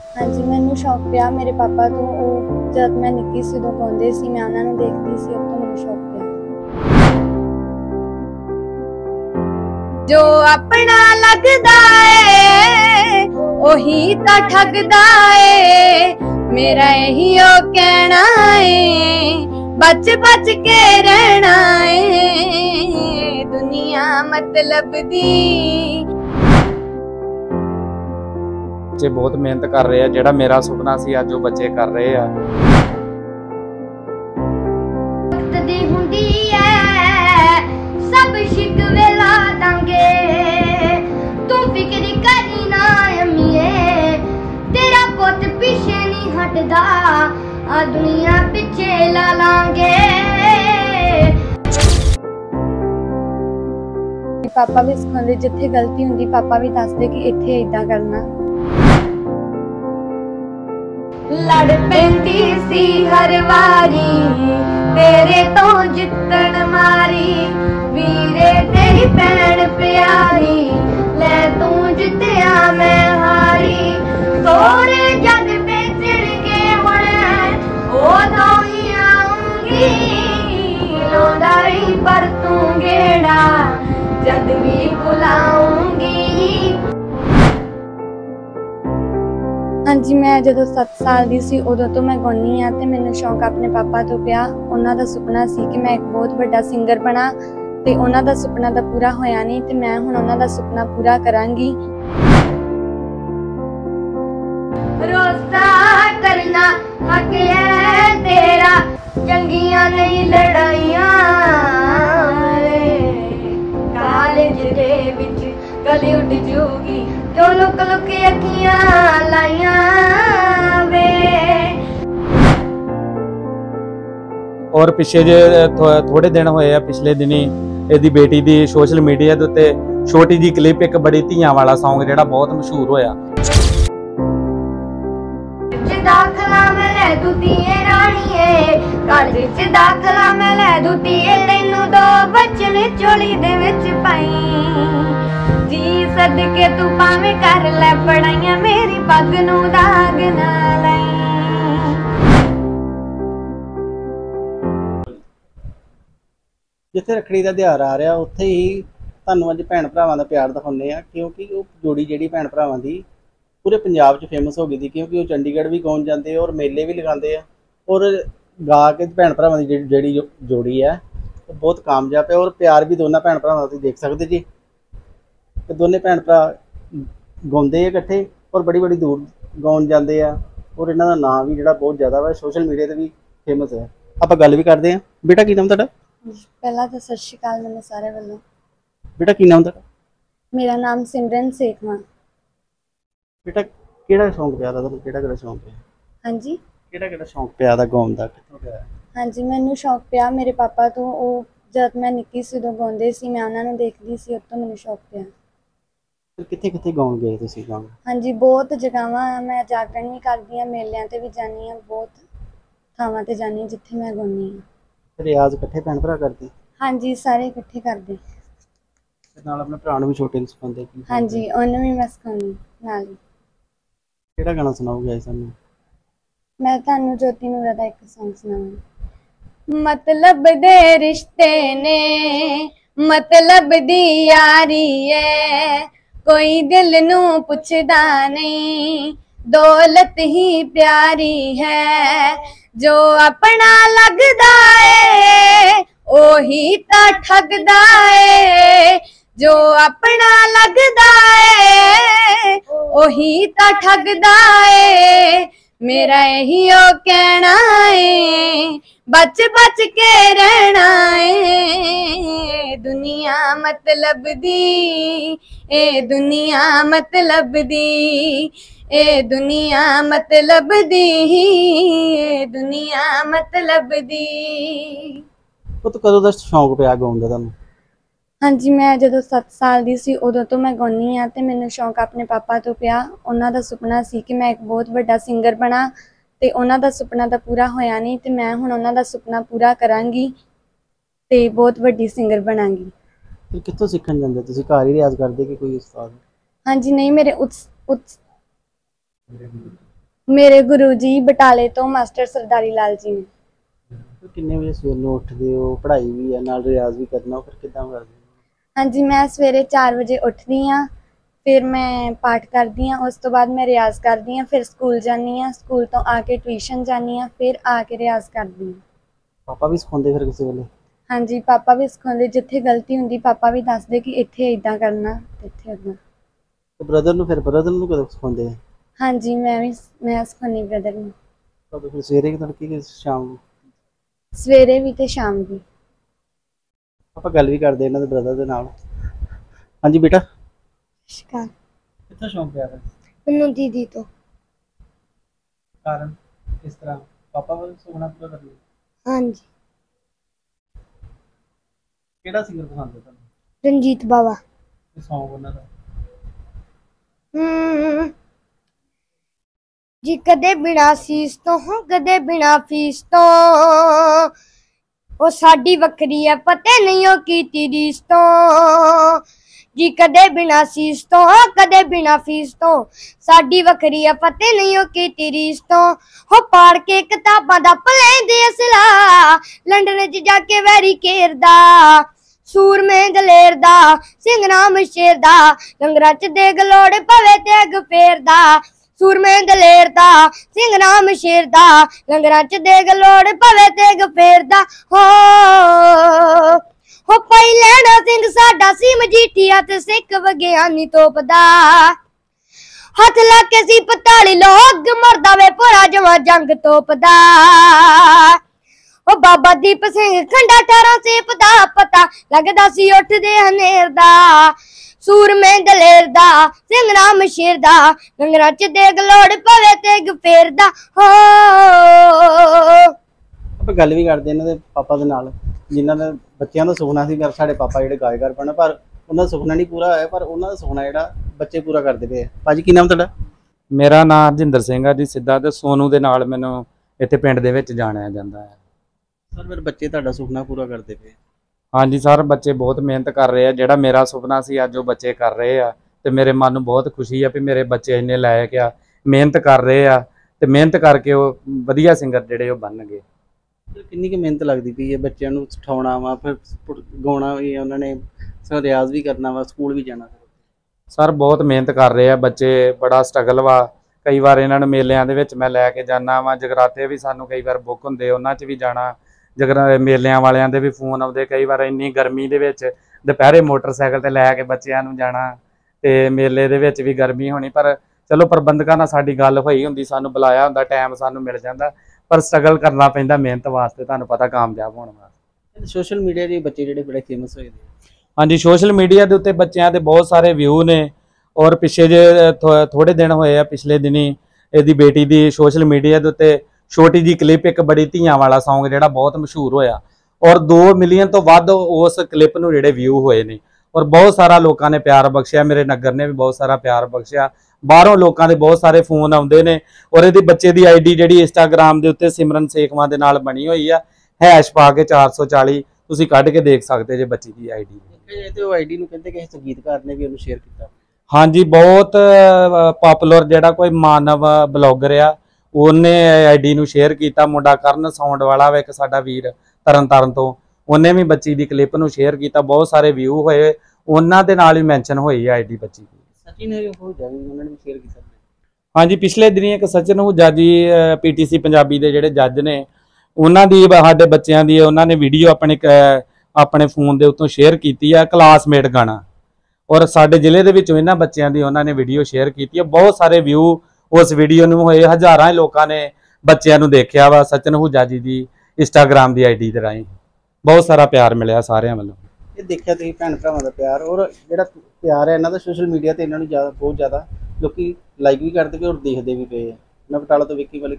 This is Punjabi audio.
ਹਾਂਜੀ, ਮੈਨੂੰ ਸ਼ੌਕ ਪਿਆ। ਮੇਰੇ ਪਾਪਾ ਤੋਂ ਉਹ ਜਦ ਮੈਂ ਨਿੱਕੀ ਸੀ ਉਦੋਂ ਗਾਉਂਦੇ ਸੀ। ਮੈਂ ਉਹਨਾਂ ਨੂੰ ਦੇਖਦੀ ਸੀ, ਉਦੋਂ ਮੈਨੂੰ ਸ਼ੌਕ ਪਿਆ। ਜੋ ਆਪਣਾ ਲੱਗਦਾ ਏ, ਉਹੀ ਤਾਂ ਠੱਗਦਾ ਏ। ਮੇਰਾ ਇਹੀ ਉਹ ਕਹਿਣਾ ਏ, ਬਚ ਬਚ ਕੇ ਰਹਿਣਾ ਏ। ਦੁਨੀਆ ਮਤਲਬ ਦੀ ਬੱਚੇ ਬਹੁਤ ਮਿਹਨਤ ਕਰ ਰਹੇ ਆ ਜਿਹੜਾ ਮੇਰਾ ਸੁਪਨਾ ਸੀ ਅੱਜ ਉਹ ਬੱਚੇ ਕਰ ਰਹੇ ਆ। ਵਕਤ ਦੀ ਹੁੰਦੀ ਐ ਸਭ ਸ਼ਿਕਵੇ ਲਾ ਦਾਂਗੇ। ਤੂੰ ਫਿਕਰ ਕਰੀ ਨਾ ਅਮੀਏ ਤੇਰਾ ਪੁੱਤ ਪਿੱਛੇ ਨਹੀਂ ਹਟਦਾ ਆ ਦੁਨੀਆ ਪਿੱਛੇ ਲਾ ਲਾਂਗੇ। ਪਾਪਾ ਵੀ ਸਿਖਾਉਂਦੇ ਜਿੱਥੇ ਗਲਤੀ ਹੁੰਦੀ ਪਾਪਾ ਵੀ ਦੱਸਦੇ ਕਿ ਇੱਥੇ ਇਦਾਂ ਕਰਨਾ। ਲੜ ਪੈਂਦੀ ਸੀ ਹਰ ਵਾਰੀ। ਤੇਰੇ ਤੋਂ ਜਿੱਤਣ ਮਾਰੀ। ਵੀਰੇ ਤੇਰੀ ਭੈਣ ਪਿਆਰੀ। ਹਾਂਜੀ, ਮੈਂ ਜਦੋਂ 7 ਸਾਲ ਦੀ ਸੀ, ਉਦੋਂ ਤੋਂ ਮੈਂ ਗਾਉਂਦੀ ਆ ਤੇ ਮੈਨੂੰ ਸ਼ੌਂਕ ਆਪਣੇ ਪਾਪਾ ਤੋਂ ਪਿਆ। ਉਹਨਾਂ ਦਾ ਸੁਪਨਾ ਸੀ ਕਿ ਮੈਂ ਇੱਕ ਬਹੁਤ ਵੱਡਾ ਸਿੰਗਰ ਬਣਾ ਤੇ ਉਹਨਾਂ ਦਾ ਸੁਪਨਾ ਤਾਂ ਪੂਰਾ ਹੋਇਆ ਨਹੀਂ ਤੇ ਮੈਂ ਹੁਣ ਉਹਨਾਂ ਦਾ ਸੁਪਨਾ ਪੂਰਾ ਕਰਾਂਗੀ। ਲੁਕ ਲੁਕ ਅੱਖੀਆਂ ਲਾਈਆਂ ਵੇ। ਔਰ ਪਿੱਛੇ ਜੇ ਥੋੜੇ ਦਿਨ ਹੋਏ ਆ ਪਿਛਲੇ ਦਿਨੀ ਇਹਦੀ ਬੇਟੀ ਦੀ ਸੋਸ਼ਲ ਮੀਡੀਆ ਦੇ ਉੱਤੇ ਛੋਟੀ ਜੀ ਕਲਿੱਪ ਇੱਕ ਬੜੀ ਧੀਆਂ ਵਾਲਾ Song ਜਿਹੜਾ ਬਹੁਤ ਮਸ਼ਹੂਰ ਹੋਇਆ। ਚ ਦਾਖਲਾ ਮੈਂ ਲੈ ਦੁਤੀਏ ਰਾਣੀਏ ਕਾਲਜ ਚ ਦਾਖਲਾ ਮੈਂ ਲੈ ਦੁਤੀਏ ਤੈਨੂੰ ਦੋ ਬੱਚਨ ਝੋਲੀ ਦੇ ਜੀ ਸਦਕੇ ਤੂੰ ਭਾਵੇਂ ਕਰ ਲੈ ਪੜਾਈਆਂ, ਮੇਰੀ ਪੱਗ ਨੂੰ ਦਾਗ ਨਾ ਲਈ। ਜਿੱਥੇ ਰੱਖੜੀ ਦਾ ਤਿਉਹਾਰ ਆ ਰਿਹਾ, ਉੱਥੇ ਹੀ ਤੁਹਾਨੂੰ ਅੱਜ ਭੈਣ ਭਰਾਵਾਂ ਦਾ ਪਿਆਰ ਦਿਖਾਉਂਦੇ ਆ ਕਿਉਂਕਿ ਉਹ ਜੋੜੀ ਜਿਹੜੀ ਭੈਣ ਭਰਾਵਾਂ ਦੀ ਪੂਰੇ ਪੰਜਾਬ 'ਚ ਫੇਮਸ ਹੋ ਗਈ ਦੀ ਕਿਉਂਕਿ ਉਹ ਚੰਡੀਗੜ੍ਹ ਵੀ ਗਾਉਣ ਜਾਂਦੇ ਔਰ ਮੇਲੇ ਵੀ ਲਗਾਉਂਦੇ ਆ ਔਰ ਗਾ ਕੇ ਭੈਣ ਭਰਾਵਾਂ ਦੀ ਜਿਹੜੀ- ਜੋੜੀ ਹੈ ਉਹ ਬਹੁਤ ਕਾਮਯਾਬ ਹੈ ਔਰ ਪਿਆਰ ਵੀ ਦੋਨਾਂ ਭੈਣ ਭਰਾਵਾਂ ਦਾ ਤੁਸੀਂ ਦੇਖ ਸਕਦੇ ਜੀ। ਤੇ ਦੋਨੇ ਭੈਣ ਭਰਾ ਗਾਉਂਦੇ ਆ ਇਕੱਠੇ ਔਰ ਬੜੀ ਬੜੀ ਦੂਰ ਗਾਉਣ ਜਾਂਦੇ ਆ ਔਰ ਇਹਨਾਂ ਦਾ ਨਾਮ ਵੀ ਜਿਹੜਾ ਬਹੁਤ ਜ਼ਿਆਦਾ ਵਾ ਸੋਸ਼ਲ ਮੀਡੀਆ ਤੇ ਵੀ ਫੇਮਸ ਹੈ ਆਪਾਂ ਗੱਲ ਵੀ ਕਰਦੇ ਆ। ਬੇਟਾ ਕੀ ਨਾਮ ਤੁਹਾਡਾ? ਪਹਿਲਾਂ ਤਾਂ ਸਤਿ ਸ਼੍ਰੀ ਅਕਾਲ ਮੈਨੂੰ ਸਾਰੇ ਵੱਲੋਂ। ਬੇਟਾ ਕੀ ਨਾਮ ਤੁਹਾਡਾ? ਮੇਰਾ ਨਾਮ ਸਿਮਰਨ ਸੇਖਵਾ ਬੇਟਾ ਕਿਹੜਾ ਸ਼ੌਂਕ ਪਿਆ ਦਾ ਤੁਹਾਨੂੰ? ਕਿਹੜਾ ਕਿਹੜਾ ਸ਼ੌਂਕ ਪਿਆ? ਹਾਂਜੀ। ਕਿਹੜਾ ਕਿਹੜਾ ਸ਼ੌਂਕ ਪਿਆ ਦਾ ਗਾਉਣ ਦਾ? ਕਿੱਥੋਂ ਪਿਆ? ਹਾਂਜੀ ਮੈਨੂੰ ਸ਼ੌਕ ਪਿਆ ਮੇਰੇ ਪਾਪਾ ਤੋਂ। ਉਹ ਜਦ ਮੈਂ ਨਿੱਕੀ ਸੀ ਉਦੋਂ ਗਾਉਂਦੇ ਸੀ ਮੈਂ ਉਹਨਾਂ ਨੂੰ ਦੇਖਦੀ ਸੀ ਉਦੋਂ ਮੈਨੂੰ ਸ਼ੌਕ ਪਿਆ। ਕਿੱਥੇ ਕਿੱਥੇ ਗਾਉਣ ਗਏ ਤੁਸੀਂ ਗਾਉਣ ਹਾਂਜੀ ਬਹੁਤ ਜਗ੍ਹਾਵਾਂ ਮੈਂ ਜਾਗਰਣ ਵੀ ਕਰਦੀ ਹਾਂ ਮੇਲਿਆਂ ਤੇ ਵੀ ਜਾਂਦੀ ਹਾਂ ਬਹੁਤ ਥਾਵਾਂ ਤੇ ਹਾਂ ਜਿੱਥੇ ਮੈਂ ਗਾਉਂਦੀ ਹਾਂ। ਫਿਰ ਰਿਆਜ਼ ਇਕੱਠੇ ਭੈਣ ਭਰਾ ਕਰਦੇ? ਹਾਂਜੀ ਸਾਰੇ ਇਕੱਠੇ ਕਰਦੇ। ਤੇ ਨਾਲ ਆਪਣੇ ਭਰਾ ਨੂੰ ਵੀ ਛੋਟੇ ਨੂੰ ਸਿਖਾਉਂਦੇ ਕੀ ਹਾਂਜੀ ਉਹਨੂੰ ਵੀ ਮੈਂ ਸਿਖਾਉਂਦੀ ਨਾਲ ਹੀ। ਕਿਹੜਾ ਗਾਣਾ ਸੁਣਾਓਗੇ ਅੱਜ ਸਾਨੂੰ? ਮੈਂ ਤੁਹਾਨੂੰ ਜੋਤੀ ਨੂਰਾ ਦਾ ਇੱਕ Song ਸੁਣਾਵਾਂਗੀ ਮਤਲਬ ਦੇ ਰਿਸ਼ਤੇ ਨੇ ਮਤਲਬ ਦੀ ਯਾਰੀ ਏ ਕੋਈ ਦਿਲ ਨੂੰ ਪੁੱਛਦਾ ਨਹੀਂ। ਦੌਲਤ ਹੀ ਪਿਆਰੀ ਹੈ। ਜੋ ਆਪਣਾ ਲੱਗਦਾ ਏ, ਉਹੀ ਤਾਂ ਠੱਗਦਾ ਏ। ਜੋ ਆਪਣਾ ਲੱਗਦਾ ਏ, ਉਹੀ ਤਾਂ ਠੱਗਦਾ ਏ। ਮੇਰਾ ਇਹੀ ਉਹ ਕਹਿਣਾ ਏ ਬਚ ਬਚ ਕੇ ਰਹਿਣਾ ਏ ਦੁਨੀਆ ਮਤਲਬ ਦੀ ਏ ਦੁਨੀਆ ਮਤਲਬ ਦੀ ਏ ਦੁਨੀਆ ਮਤਲਬ ਦੀ ਏ ਦੁਨੀਆ ਮਤਲਬ ਦੀ ਉਹ ਤੋਂ ਕਦੋਂ ਦਾ ਸ਼ੌਂਕ ਪਿਆ ਗਾਉਣ ਦਾ ਤੁਹਾਨੂੰ? ਹਾਂਜੀ ਮੈਂ ਜਦੋਂ 7 ਸਾਲ ਦੀ ਸੀ ਉਦੋਂ ਤੋਂ ਮੈਂ ਗਾਉਂਦੀ ਆ ਤੇ ਮੈਨੂੰ ਸ਼ੌਂਕ ਆਪਣੇ ਪਾਪਾ ਤੋਂ ਪਿਆ। ਉਹਨਾਂ ਦਾ ਸੁਪਨਾ ਸੀ ਕਿ ਮੈਂ ਇੱਕ ਬਹੁਤ ਵੱਡਾ ਸਿੰਗਰ ਬਣਾ। ਤੇ ਉਹਨਾਂ ਦਾ ਸੁਪਨਾ ਤਾਂ ਪੂਰਾ ਹੋਇਆ ਨਹੀਂ ਤੇ ਮੈਂ ਹੁਣ ਉਹਨਾਂ ਦਾ ਸੁਪਨਾ ਪੂਰਾ ਕਰਾਂਗੀ ਤੇ ਬਹੁਤ ਵੱਡੀ ਸਿੰਗਰ ਬਣਾਂਗੀ। ਫਿਰ ਕਿੱਥੋਂ ਸਿੱਖਣ ਜਾਂਦੇ? ਤੁਸੀਂ ਘਰ ਹੀ ਰਿਆਜ਼ ਕਰਦੇ ਕਿ ਕੋਈ ਉਸਤਾਦ? ਹਾਂਜੀ ਨਹੀਂ ਮੇਰੇ ਉਤਸ ਉਤਸ ਮੇਰੇ ਗੁਰੂ ਜੀ ਬਟਾਲੇ ਤੋਂ ਮਾਸਟਰ ਸਰਦਾਰੀ ਲਾਲ ਜੀ ਨੇ। ਫਿਰ ਕਿੰਨੇ ਵਜੇ ਸਵੇਰ ਨੂੰ ਉੱਠਦੇ ਹੋ? ਪੜ੍ਹਾਈ ਵੀ ਹੈ ਨਾਲ ਰਿਆਜ਼ ਵੀ ਕਰਨਾ ਫਿਰ ਕਿੱਦਾਂ ਕਰਦੇ ਹੋ ਹਾਂਜੀ ਮੈਂ ਸਵੇਰੇ 4 ਵਜੇ ਉੱਠਦੀ ਹਾਂ। ਫਿਰ ਮੈਂ ਪਾਠ ਕਰਦੀ ਹਾਂ ਉਸ ਤੋਂ ਬਾਅਦ ਮੈਂ ਰਿਆਜ਼ ਕਰਦੀ ਹਾਂ ਫਿਰ ਸਕੂਲ ਜਾਂਦੀ ਹਾਂ ਸਕੂਲ ਤੋਂ ਆ ਕੇ ਟਿਊਸ਼ਨ ਜਾਂਦੀ ਹਾਂ ਫਿਰ ਆ ਕੇ ਰਿਆਜ਼ ਕਰਦੀ ਹਾਂ। ਪਾਪਾ ਵੀ ਸਿਖਾਉਂਦੇ ਫਿਰ ਕਿਸੇ ਵੇਲੇ? ਹਾਂਜੀ ਪਾਪਾ ਵੀ ਸਿਖਾਉਂਦੇ ਜਿੱਥੇ ਗਲਤੀ ਹੁੰਦੀ ਪਾਪਾ ਵੀ ਦੱਸਦੇ ਕਿ ਇੱਥੇ ਇਦਾਂ ਕਰਨਾ ਤੇ ਇੱਥੇ ਏਦਾਂ। ਤੇ ਬ੍ਰਦਰ ਨੂੰ ਫਿਰ ਬ੍ਰਦਰ ਨੂੰ ਕਦੋਂ ਸਿਖਾਉਂਦੇ? ਆ ਹਾਂਜੀ ਮੈਂ ਵੀ ਮੈਂ ਸਿਖਾਉਂਦੀ ਬ੍ਰਦਰ ਨੂੰ। ਕਦੋਂ ਫਿਰ ਸਵੇਰੇ ਕਿ ਤੜਕੇ ਕਿ ਸ਼ਾਮ ਨੂੰ? ਸਵੇਰੇ ਵੀ ਤੇ ਸ਼ਾਮ ਵੀ। ਆਪਾਂ ਗੱਲ ਵੀ ਕਰਦੇ ਇਹਨਾਂ ਦੇ ਬ੍ਰਦਰ ਦੇ ਨਾਲ। ਹਾਂਜੀ ਬੇਟਾ? ਸ਼ਿਕਾਰ। ਕਿੱਥੋਂ ਸ਼ੌਂਕ ਪਿਆ ਫਿਰ? ਮੈਨੂੰ ਦੀਦੀ ਤੋਂ। ਕਾਰਨ? ਕਿਸ ਤਰ੍ਹਾਂ? ਪਾਪਾ ਵੱਲ ਸੁਪਨਾ ਪੂਰਾ ਕਰ ਲਿਆ? ਹਾਂਜੀ। ਕਿਹੜਾ ਸਿੰਗਰ ਪਸੰਦ ਹੈ ਤੁਹਾਨੂੰ? ਰਣਜੀਤ ਬਾਵਾ। ਤੇ ਸੌਂਗ ਉਹਨਾਂ ਦਾ? ਹਮ। ਜੀ ਕਦੇ ਬਿਨਾ ਸੀਸ ਤੋਂ ਕਦੇ ਬਿਨਾ ਫੀਸ ਤੋਂ। ਉਹ ਸਾਡੀ ਵੱਖਰੀ ਐ ਪਤੇ ਨਹੀਂ ਉਹ ਕੀਤੀ ਰੀਸ ਤੋਂ। ਜੀ ਕਦੇ ਬਿਨਾ ਸੀਸ ਤੋਂ ਕਦੇ ਬਿਨਾ ਫੀਸ ਤੋਂ। ਸਾਡੀ ਵੱਖਰੀ ਐ ਪਤੇ ਨਹੀਂ ਉਹ ਕੀਤੀ ਰੀਸ ਤੋਂ। ਹੋ ਪਾੜ ਕੇ ਕਿਤਾਬਾਂ ਦਾ ਭਲੇਂਦੇ ਅਸਲਾ, ਲੰਡਨ ਚ ਜਾ ਕੇ ਵੈਰੀ ਕੇਰਦਾ ਸੂਰਮੇ ਦਲੇਰ ਦਾ ਸਿੰਘ ਨਾਮ ਸ਼ੇਰ ਦਾ ਲੰਗਰਾਂ ਚ ਦੇਗ ਲੋੜ ਪਵੇ ਤੇ ਅਗ ਫੇਰਦਾ। ਸੂਰਮੇ ਦਲੇਰ ਦਾ ਸਿੰਘ ਨਾਮ ਸ਼ੇਰ ਦਾ ਲੰਗਰਾਂ ਚ ਦੇਗ ਲੋੜ ਪਵੇ ਤੇ ਅਗ ਫੇਰਦਾ। ਹੋ ਹੋ ਪਈ ਲੈਣਾ ਸਿੰਘ ਸਾਡਾ ਸੀ ਮਜੀਠੀਆ ਤੇ ਸਿੱਖ ਵਿਗਿਆਨੀ ਤੋਪਦਾ। ਹੱਥ ਲਾ ਕੇ ਸੀ ਪਤਾਲੀ ਲੋਗ ਮਰਦਾ ਵੇ ਪੁਰਾ ਜਮਾ ਜੰਗ ਤੋਪਦਾ। ਉਹ ਬਾਬਾ ਦੀਪ ਸਿੰਘ ਖੰਡਾ 18 ਸੇਪ ਦਾ ਪਤਾ ਲੱਗਦਾ ਸੀ ਉੱਠਦੇ ਹਨੇਰ ਦਾ। ਸੂਰਮੇ ਦਲੇਰ ਦਾ ਸਿੰਘ ਨਾਮ ਸ਼ੇਰ ਦਾ ਲੰਗਰਾਂ ਚ ਦੇਗ ਲੋੜ ਪਵੇ ਤੇ ਗ ਫੇਰਦਾ। ਹੋ। ਆਪਾਂ ਗੱਲ ਵੀ ਕਰਦੇ ਇਹਨਾਂ ਦੇ ਪਾਪਾ ਦੇ ਨਾਲ। ਜਿਨ੍ਹਾਂ ਦੇ ਬੱਚਿਆਂ ਦਾ ਸੁਪਨਾ ਸੀ ਕਿ ਸਾਡੇ ਪਾਪਾ ਜਿਹੜੇ ਗਾਇਕਾਰ ਬਣ ਪਰ ਉਹਨਾਂ ਦਾ ਸੁਪਨਾ ਨਹੀਂ ਪੂਰਾ ਹੋਇਆ ਪਰ ਉਹਨਾਂ ਦਾ ਸੁਪਨਾ ਜਿਹੜਾ ਬੱਚੇ ਪੂਰਾ ਕਰਦੇ ਪਏ ਆ। ਭਾਜੀ ਕੀ ਨਾਮ ਤੁਹਾਡਾ? ਮੇਰਾ ਨਾਮ ਹਰਜਿੰਦਰ ਸਿੰਘ ਆ ਜੀ ਸਿੱਧਾ ਤੇ ਸੋਨੂ ਦੇ ਨਾਲ ਮੈਨੂੰ ਇੱਥੇ ਪਿੰਡ ਦੇ ਵਿੱਚ ਜਾਣਿਆ ਜਾਂਦਾ ਹੈ। ਸਰ ਫਿਰ ਬੱਚੇ ਤੁਹਾਡਾ ਸੁਪਨਾ ਪੂਰਾ ਕਰਦੇ ਪਏ ਹਾਂਜੀ ਸਰ ਬੱਚੇ ਬਹੁਤ ਮਿਹਨਤ ਕਰ ਰਹੇ ਆ ਜਿਹੜਾ ਮੇਰਾ ਸੁਪਨਾ ਸੀ ਅੱਜ ਉਹ ਬੱਚੇ ਕਰ ਰਹੇ ਆ ਤੇ ਮੇਰੇ ਮਨ ਨੂੰ ਬਹੁਤ ਖੁਸ਼ੀ ਆ ਵੀ ਮੇਰੇ ਬੱਚੇ ਇੰਨੇ ਲਾਇਕ ਆ ਮਿਹਨਤ ਕਰ ਰਹੇ ਆ ਤੇ ਮਿਹਨਤ ਕਰਕੇ ਉਹ ਵਧੀਆ ਸਿੰਗਰ ਜਿਹੜੇ ਉਹ ਬਣਨਗੇ। ਕਿੰਨੀ ਕੁ ਮਿਹਨਤ ਲੱਗਦੀ ਪਈ ਹੈ ਬੱਚਿਆਂ ਨੂੰ ਸਿਖਾਉਣਾ ਵਾ, ਫਿਰ ਪੁ- ਗਾਉਣਾ ਵੀ ਉਹਨਾਂ ਨੇ ਸਰ ਰਿਆਜ਼ ਵੀ ਕਰਨਾ ਵਾ, ਸਕੂਲ ਵੀ ਜਾਣਾ ਸਰ, ਬਹੁਤ ਮਿਹਨਤ ਕਰ ਰਹੇ ਆ ਬੱਚੇ, ਬੜਾ ਸਟਰਗਲ ਵਾ। ਕਈ ਵਾਰ ਇਹਨਾਂ ਨੂੰ ਮੇਲਿਆਂ ਦੇ ਵਿੱਚ ਮੈਂ ਲੈ ਕੇ ਜਾਣਾ ਵਾ, ਜਗਰਾਤੇ ਵੀ ਸਾਨੂੰ ਕਈ ਵਾਰ ਬੁੱਕ ਹੁੰਦੇ, ਉਹਨਾਂ 'ਚ ਵੀ ਜਾਣਾ। ਜਗਰਾ, ਮੇਲਿਆਂ ਵਾਲਿਆਂ ਦੇ ਵੀ ਫੋਨ ਆਉਂਦੇ, ਕਈ ਵਾਰ ਇੰਨੀ ਗਰਮੀ ਦੇ ਵਿੱਚ ਦੁਪਹਿਰੇ ਮੋਟਰਸਾਈਕਲ ਤੇ ਲੈ ਕੇ ਬੱਚਿਆਂ ਨੂੰ ਜਾਣਾ ਤੇ ਮੇਲੇ ਦੇ ਵਿੱਚ ਵੀ ਗਰਮੀ ਹੋਣੀ, ਪਰ ਚਲੋ ਪ੍ਰਬੰਧਕਾਂ ਨਾਲ ਸਾਡੀ ਗੱਲ ਹੋਈ ਹੁੰਦੀ, ਸਾਨੂੰ ਬੁਲਾਇਆ ਹੁੰਦਾ, ਟਾਈਮ ਸਾਨੂੰ ਮਿਲ ਜਾਂਦਾ। ਪਰ ਸਟਰਗਲ ਕਰਨਾ ਪੈਂਦਾ ਮਿਹਨਤ ਵਾਸਤੇ ਤੁਹਾਨੂੰ ਪਤਾ ਕਾਮਯਾਬ ਹੋਣ ਵਾਸਤੇ। ਸੋਸ਼ਲ ਮੀਡੀਆ ਦੇ ਬੱਚੇ ਜਿਹੜੇ ਬੜੇ ਫੇਮਸ ਹੋਏ ਨੇ। ਹਾਂਜੀ ਸੋਸ਼ਲ ਮੀਡੀਆ ਦੇ ਉੱਤੇ ਬੱਚਿਆਂ ਦੇ ਬਹੁਤ ਸਾਰੇ ਵਿਊ ਨੇ ਔਰ ਪਿੱਛੇ ਜੇ ਥੋੜੇ ਦਿਨ ਹੋਏ ਆ ਪਿਛਲੇ ਦਿਨੀ ਇਹਦੀ ਬੇਟੀ ਦੀ ਸੋਸ਼ਲ ਮੀਡੀਆ ਦੇ ਉੱਤੇ ਛੋਟੀ ਜੀ ਕਲਿੱਪ ਇੱਕ ਬੜੀ ਧੀਆਂ ਵਾਲਾ Song ਜਿਹੜਾ ਬਹੁਤ ਮਸ਼ਹੂਰ ਹੋਇਆ ਔਰ 2 ਮਿਲੀਅਨ ਤੋਂ ਵੱਧ ਉਸ ਕਲਿੱਪ ਨੂੰ ਜਿਹੜੇ ਵਿਊ ਹੋਏ ਨੇ। ਔਰ ਬਹੁਤ ਸਾਰਾ ਲੋਕਾਂ ਨੇ ਪਿਆਰ ਬਖਸ਼ਿਆ ਮੇਰੇ ਨਗਰ ਨੇ ਵੀ ਬਹੁਤ ਸਾਰਾ ਪਿਆਰ ਬਖਸ਼ਿਆ। ਬਾਹਰੋਂ ਲੋਕਾਂ ਦੇ ਬਹੁਤ ਸਾਰੇ ਫੋਨ ਆਉਂਦੇ ਨੇ ਔਰ ਇਹਦੀ ਬੱਚੇ ਦੀ ਆਈਡੀ ਜਿਹੜੀ ਇੰਸਟਾਗ੍ਰam ਦੇ ਉੱਤੇ ਸਿਮਰਨ ਸੇਖਵਾਂ ਦੇ ਨਾਲ ਬਣੀ ਹੋਈ ਆ ਹੈਸ਼ ਪਾ ਕੇ 440 ਤੁਸੀਂ ਕੱਢ ਕੇ ਦੇਖ ਸਕਦੇ ਜੇ ਬੱਚੀ ਦੀ ਆਈਡੀ। ਇਹ ਤੇ ਉਹ ਆਈਡੀ ਨੂੰ ਕਹਿੰਦੇ ਕਿਸੇ ਸੰਗੀਤਕਾਰ ਨੇ ਵੀ ਉਹਨੂੰ ਸ਼ੇਅਰ ਕੀਤਾ। ਹਾਂਜੀ ਬਹੁਤ ਪਪੂਲਰ ਜਿਹੜਾ ਕੋਈ ਮਾਨਵ ਬਲੌਗਰ ਆ ਉਹਨੇ ਆਈਡੀ ਨੂੰ ਸ਼ੇਅਰ ਕੀਤਾ। ਮੁੰਡਾ ਕਰਨ ਸਾਊਂਡ ਵਾਲਾ ਵਾ ਇੱਕ ਸਾਡਾ ਵੀਰ ਤਰਨ ਤਾਰਨ ਤੋਂ। ਉਹਨੇ ਵੀ ਬੱਚੀ ਦੀ ਕਲਿੱਪ ਨੂੰ ਸ਼ੇਅਰ ਕੀਤਾ। ਬਹੁਤ ਸਾਰੇ ਵਿਊ ਹੋਏ। ਉਹਨਾਂ ਦੇ ਨਾਲ ਹੀ ਮੈਂਸ਼ਨ ਹੋਈ ਆਈਡੀ ਬੱਚੀ ਦੀ। ਸਚਿਨ ਹੈ ਹੋ ਜਾਵੇ ਉਹਨਾਂ ਨੇ ਵੀ ਸ਼ੇਅਰ ਕੀਤਾ ਹਾਂਜੀ ਪਿਛਲੇ ਦਿਨੀ ਇੱਕ ਸਚਨ ਹੁਜਾ ਜੀ ਪੀਟੀਸੀ ਪੰਜਾਬੀ ਦੇ ਜਿਹੜੇ ਜੱਜ ਨੇ ਉਹਨਾਂ ਦੀ ਸਾਡੇ ਬੱਚਿਆਂ ਦੀ ਉਹਨਾਂ ਨੇ ਵੀਡੀਓ ਆਪਣੇ ਆਪਣੇ ਫੋਨ ਦੇ ਉੱਤੋਂ ਸ਼ੇਅਰ ਕੀਤੀ ਆ ਕਲਾਸਮੇਟ ਗਾਣਾ। ਔਰ ਸਾਡੇ ਜ਼ਿਲ੍ਹੇ ਦੇ ਵਿੱਚੋਂ ਇਹਨਾਂ ਬੱਚਿਆਂ ਦੀ ਉਹਨਾਂ ਨੇ ਵੀਡੀਓ ਸ਼ੇਅਰ ਕੀਤੀ ਆ। ਬਹੁਤ ਸਾਰੇ ਵਿਊ ਉਸ ਵੀਡੀਓ ਨੂੰ ਹੋਏ ਹਜ਼ਾਰਾਂ ਹੀ ਲੋਕਾਂ ਨੇ ਬੱਚਿਆਂ ਨੂੰ ਦੇਖਿਆ ਵਾ ਸਚਨ ਹੁਜਾ ਜੀ ਦੀ ਇੰਸਟਾਗ੍ਰam ਦੀ ਆਈਡੀ ਦੇ ਰਾਹੀਂ। ਬਹੁਤ ਸਾਰਾ ਪਿਆਰ ਮਿਲਿਆ ਸਾਰਿਆਂ ਵੱਲੋਂ। ਇਹ ਦੇਖਿਆ ਤੁਸੀਂ ਭੈਣ ਭਰਾਵਾਂ ਦਾ ਪਿਆਰ, ਔਰ ਜਿਹੜਾ ਪਿਆਰ ਹੈ ਇਹਨਾਂ ਦਾ ਸੋਸ਼ਲ ਮੀਡੀਆ ਤੇ ਇਹਨਾਂ ਨੂੰ ਜ਼ਿਆਦਾ, ਬਹੁਤ ਜ਼ਿਆਦਾ ਲੋਕੀ ਲਾਈਕ ਵੀ ਕਰਦੇ ਪਏ ਔਰ ਦੇਖਦੇ ਵੀ ਪਏ ਆ। ਮੈਂ ਬਟਾਲਾ ਤੋਂ ਵਿੱਕੀ ਵਾਲੇ